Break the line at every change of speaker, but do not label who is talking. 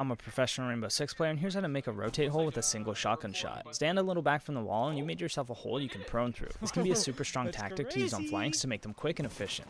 I'm a professional Rainbow Six player and here's how to make a rotate hole with a single shotgun shot. Stand a little back from the wall and you made yourself a hole you can prone through. This can be a super strong tactic to use on flanks to make them quick and efficient.